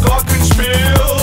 Glockenspiel.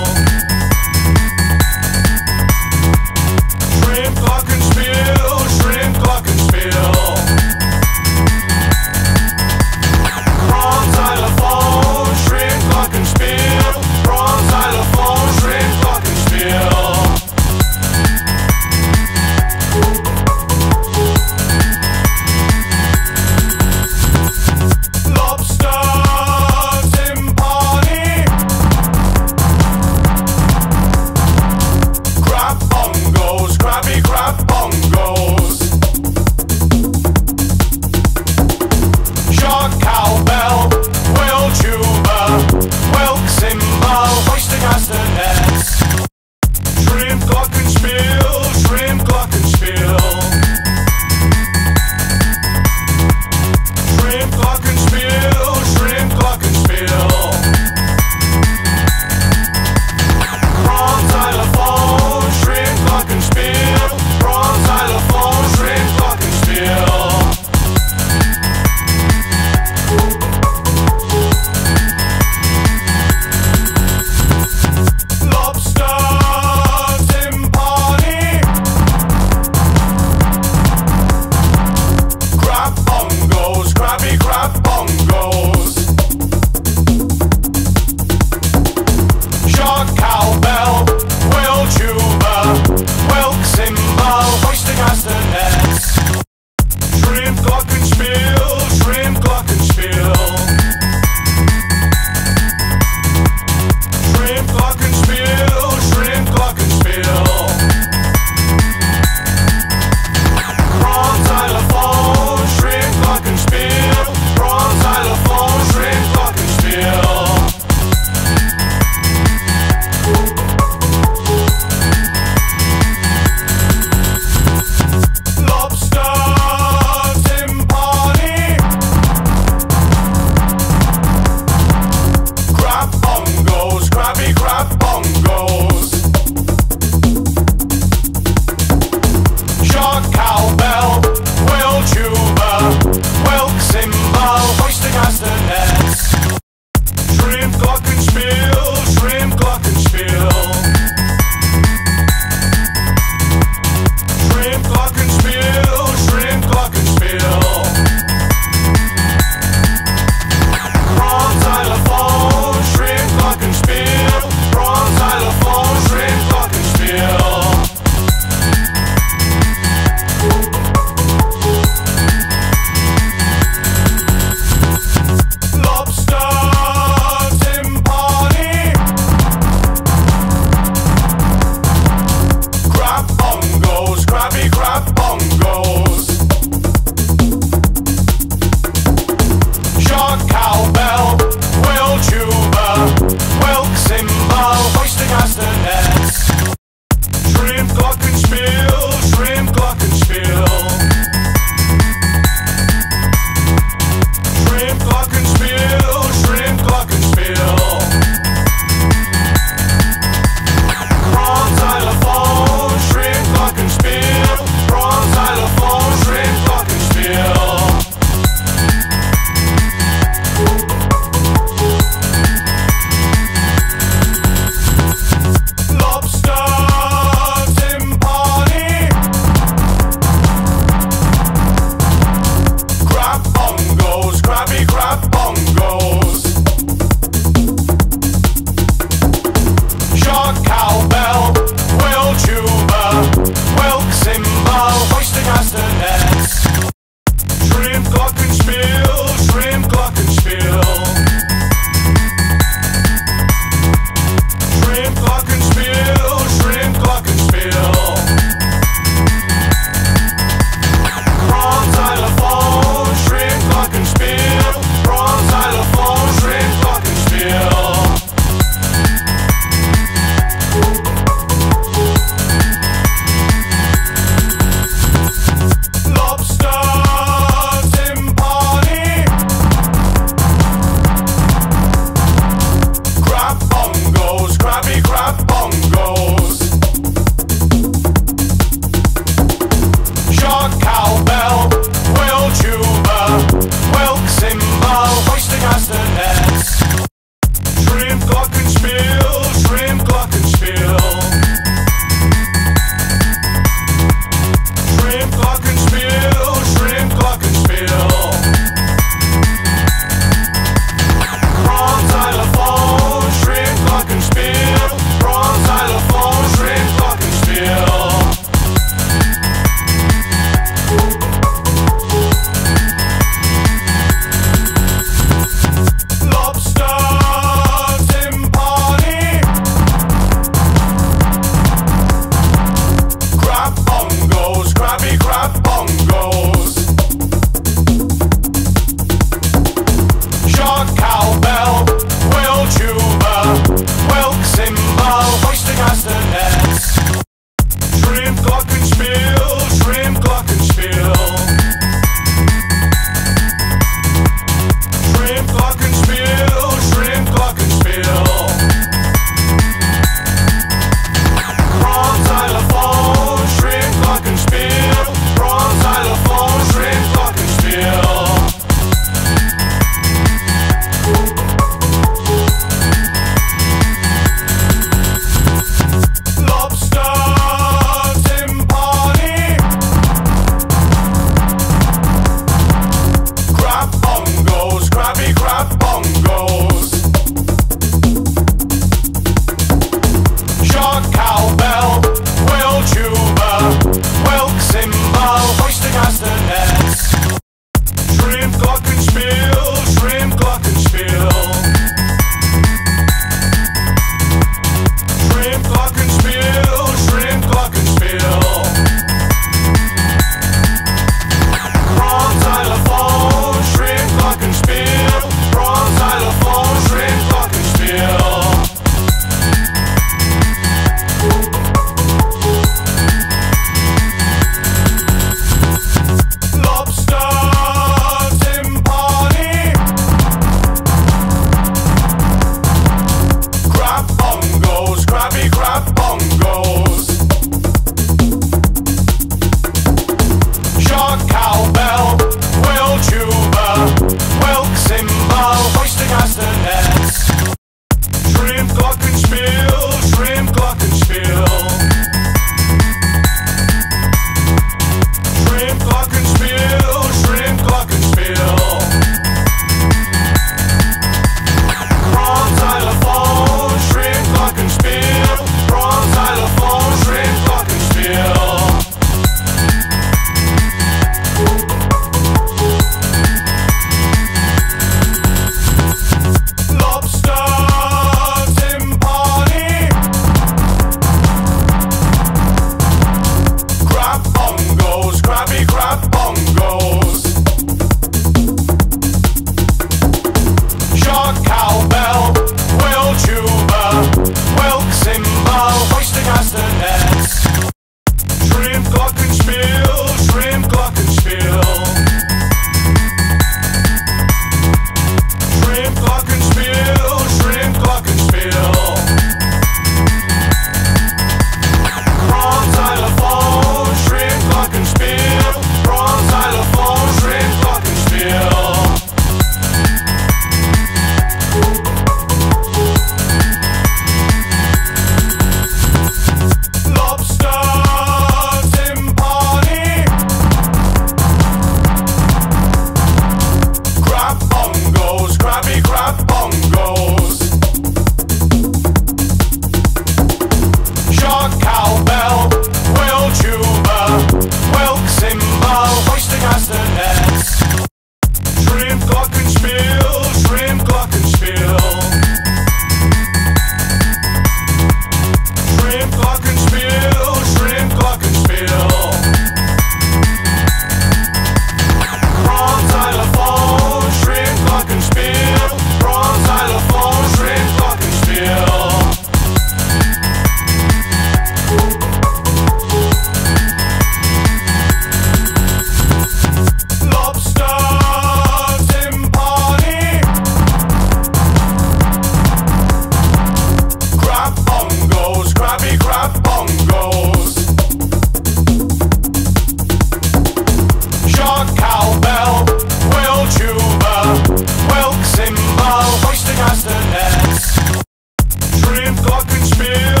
Shakespeare.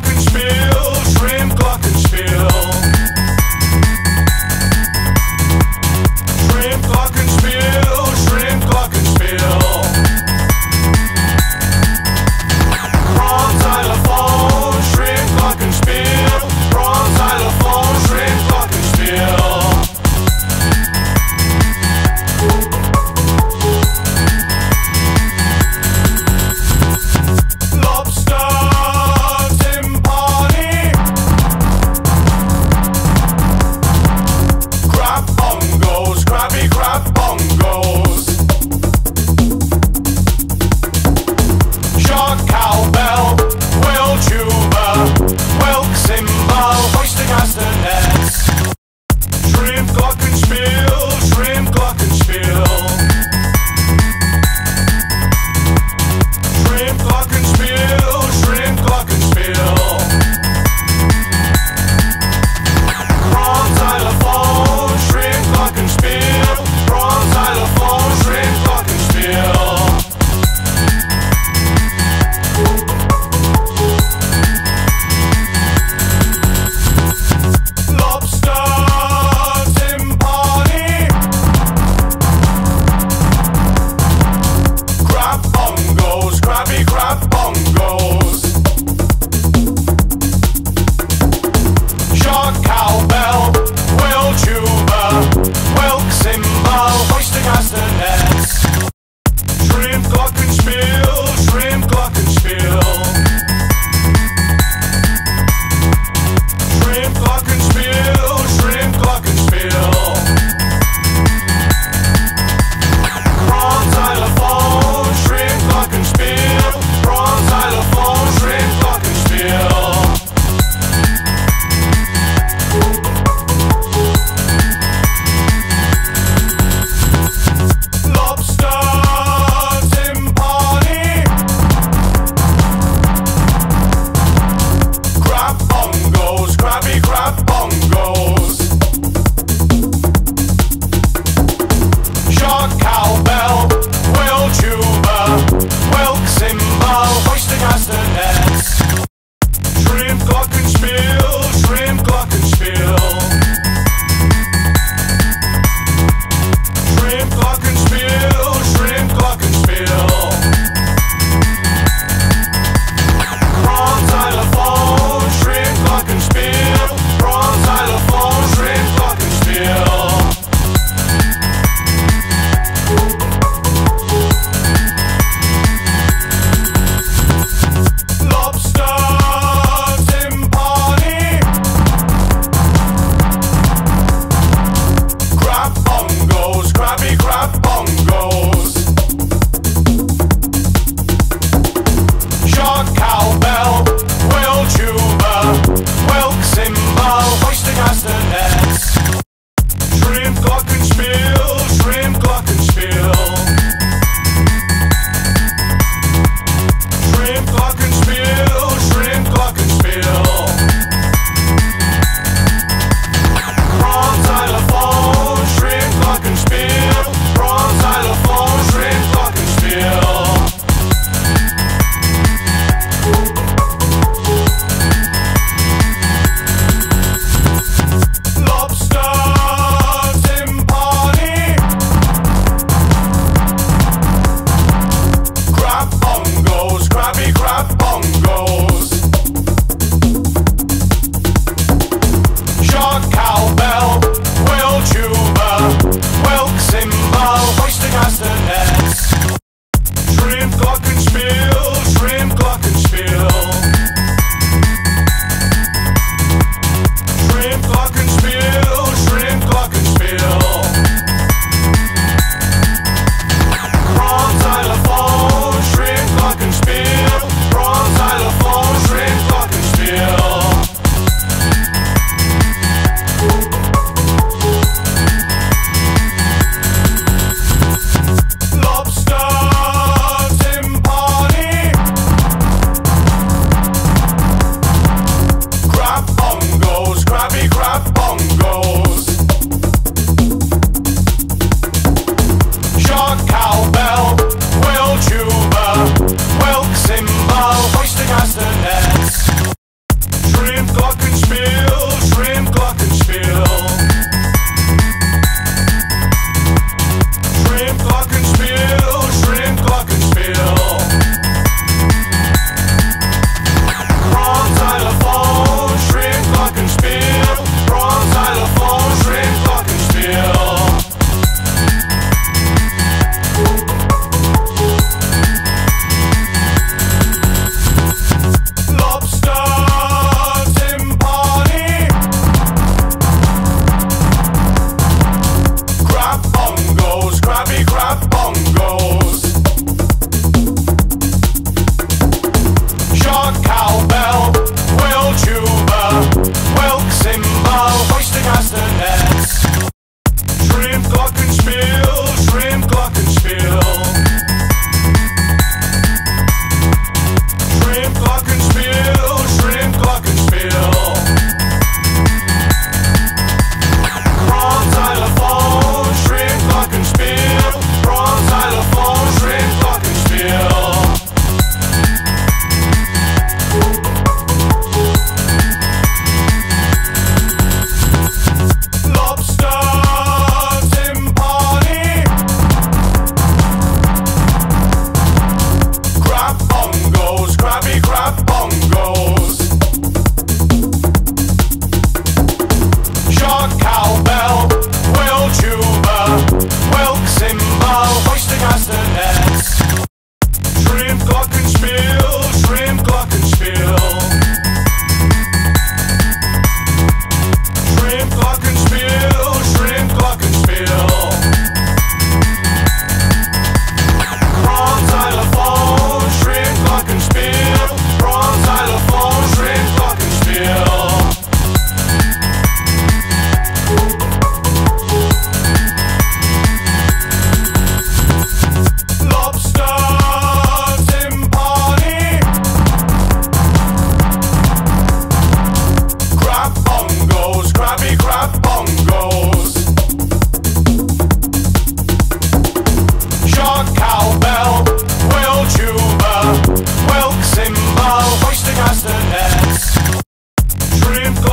Glockenspiel.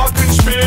I've been.